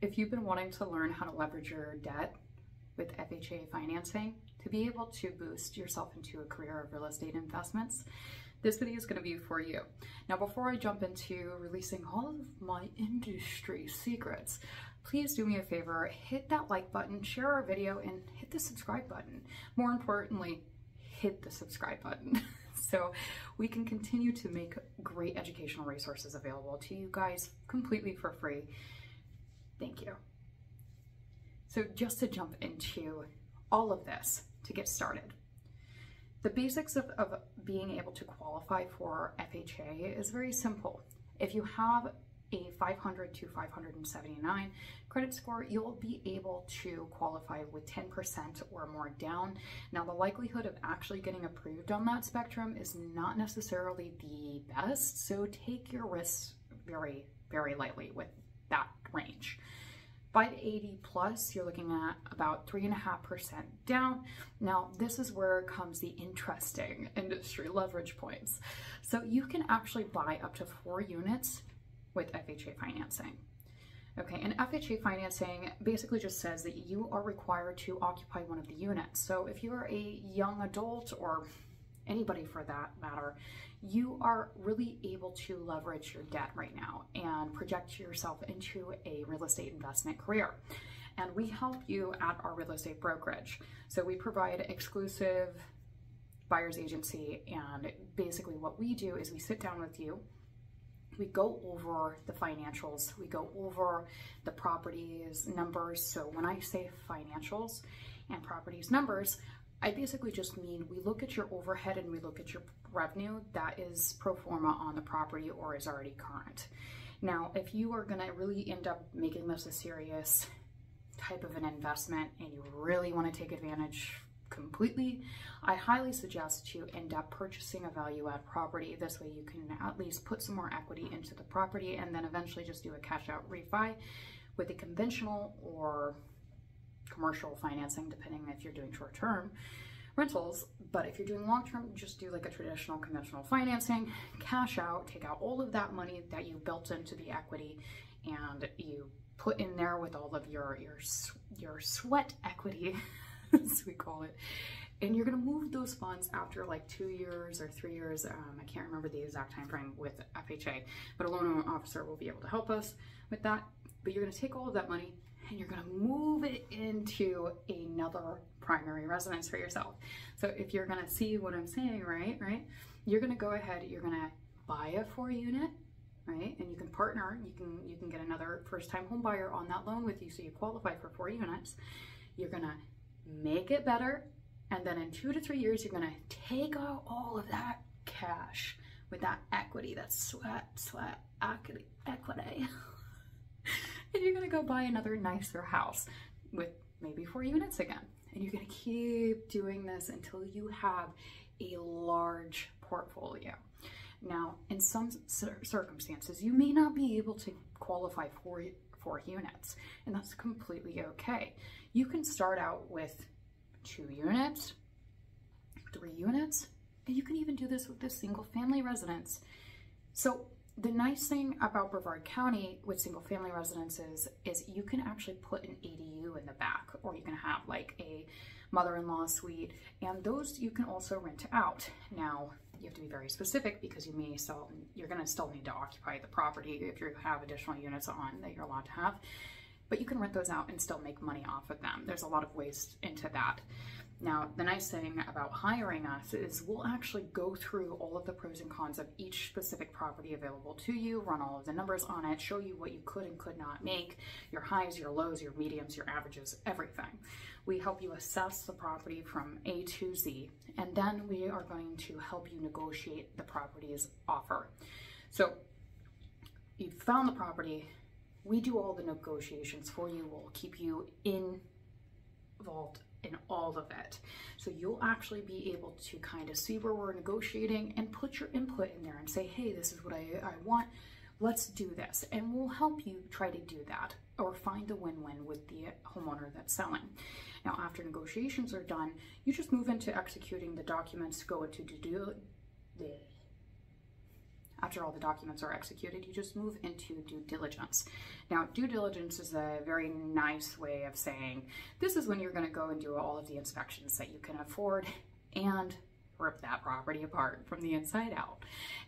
if you've been wanting to learn how to leverage your debt with FHA financing to be able to boost yourself into a career of real estate investments, this video is going to be for you. Now, before I jump into releasing all of my industry secrets, please do me a favor, hit that like button, share our video, and hit the subscribe button. More importantly, hit the subscribe button. so we can continue to make great educational resources available to you guys completely for free. Thank you. So just to jump into all of this to get started. The basics of, of being able to qualify for FHA is very simple. If you have a 500 to 579 credit score, you'll be able to qualify with 10% or more down. Now, the likelihood of actually getting approved on that spectrum is not necessarily the best, so take your risks very, very lightly with that range. 580 plus, you're looking at about 3.5% down. Now, this is where comes the interesting industry leverage points. So you can actually buy up to four units with FHA financing. Okay, and FHA financing basically just says that you are required to occupy one of the units. So if you're a young adult or anybody for that matter, you are really able to leverage your debt right now and project yourself into a real estate investment career. And we help you at our real estate brokerage. So we provide exclusive buyer's agency and basically what we do is we sit down with you we go over the financials, we go over the properties numbers. So when I say financials and properties numbers, I basically just mean we look at your overhead and we look at your revenue that is pro forma on the property or is already current. Now, if you are going to really end up making this a serious type of an investment and you really want to take advantage completely, I highly suggest you end up purchasing a value add property. This way you can at least put some more equity into the property and then eventually just do a cash out refi with a conventional or commercial financing, depending if you're doing short term rentals. But if you're doing long term, just do like a traditional conventional financing, cash out, take out all of that money that you built into the equity and you put in there with all of your your your sweat equity as we call it. And you're gonna move those funds after like two years or three years. Um, I can't remember the exact time frame with FHA, but a loan officer will be able to help us with that. But you're gonna take all of that money and you're gonna move it into another primary residence for yourself. So if you're gonna see what I'm saying, right, right, you're gonna go ahead, you're gonna buy a four unit, right? And you can partner, you can you can get another first time home buyer on that loan with you so you qualify for four units. You're gonna make it better, and then in two to three years, you're gonna take out all of that cash with that equity, that sweat, sweat, equity, equity. and you're gonna go buy another nicer house with maybe four units again. And you're gonna keep doing this until you have a large portfolio. Now, in some circumstances, you may not be able to qualify for four units, and that's completely okay. You can start out with two units, three units, and you can even do this with a single family residence. So the nice thing about Brevard County with single family residences is you can actually put an ADU in the back, or you can have like a mother-in-law suite, and those you can also rent out. Now, you have to be very specific because you may still, you're gonna still need to occupy the property if you have additional units on that you're allowed to have, but you can rent those out and still make money off of them. There's a lot of ways into that. Now, the nice thing about hiring us is we'll actually go through all of the pros and cons of each specific property available to you, run all of the numbers on it, show you what you could and could not make, your highs, your lows, your mediums, your averages, everything. We help you assess the property from A to Z, and then we are going to help you negotiate the property's offer. So you found the property, we do all the negotiations for you, we'll keep you involved in all of it. So you'll actually be able to kind of see where we're negotiating and put your input in there and say, hey, this is what I, I want. Let's do this. And we'll help you try to do that or find the win-win with the homeowner that's selling. Now, after negotiations are done, you just move into executing the documents, go into due, after all the documents are executed, you just move into due diligence. Now, due diligence is a very nice way of saying this is when you're going to go and do all of the inspections that you can afford and rip that property apart from the inside out.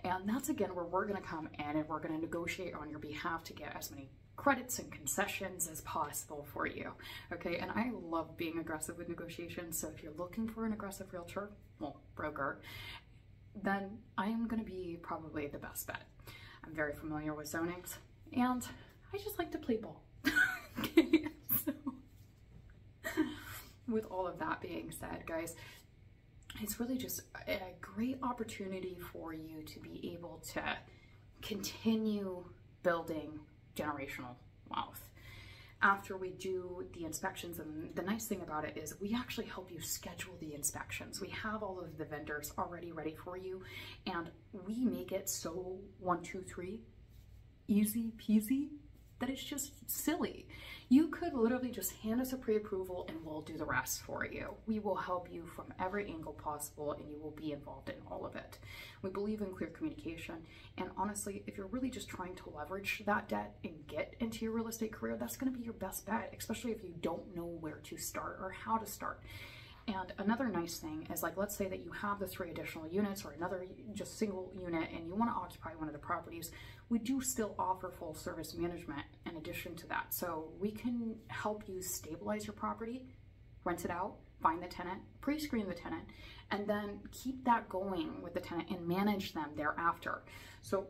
And that's again where we're going to come in and we're going to negotiate on your behalf to get as many credits and concessions as possible for you. Okay, and I love being aggressive with negotiations. So if you're looking for an aggressive realtor, well, broker, then I am going to be probably the best bet. I'm very familiar with zonings and I just like to play ball. so with all of that being said, guys, it's really just a great opportunity for you to be able to continue building generational wealth after we do the inspections. And the nice thing about it is we actually help you schedule the inspections. We have all of the vendors already ready for you and we make it so one, two, three, easy peasy that it's just silly. You could literally just hand us a pre-approval and we'll do the rest for you. We will help you from every angle possible and you will be involved in all of it. We believe in clear communication and honestly, if you're really just trying to leverage that debt and get into your real estate career, that's gonna be your best bet, especially if you don't know where to start or how to start. And another nice thing is like, let's say that you have the three additional units or another just single unit and you want to occupy one of the properties, we do still offer full service management in addition to that. So we can help you stabilize your property, rent it out, find the tenant, pre-screen the tenant, and then keep that going with the tenant and manage them thereafter. So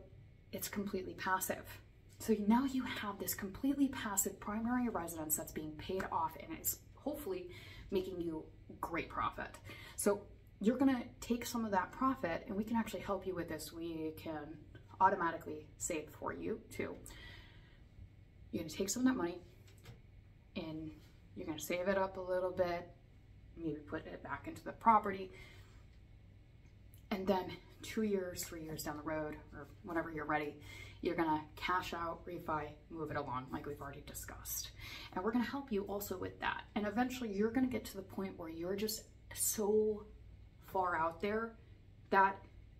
it's completely passive. So now you have this completely passive primary residence that's being paid off and it's hopefully making you great profit. So you're gonna take some of that profit and we can actually help you with this. We can automatically save for you too. You're gonna take some of that money and you're gonna save it up a little bit, maybe put it back into the property. And then two years, three years down the road, or whenever you're ready, you're gonna cash out, refi, move it along like we've already discussed. And we're gonna help you also with that. And eventually you're gonna get to the point where you're just so far out there that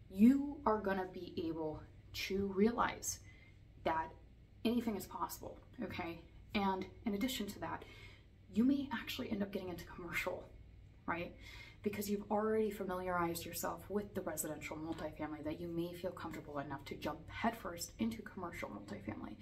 you are gonna be able to realize that anything is possible, okay? And in addition to that, you may actually end up getting into commercial, right? Because you've already familiarized yourself with the residential multifamily that you may feel comfortable enough to jump headfirst into commercial multifamily.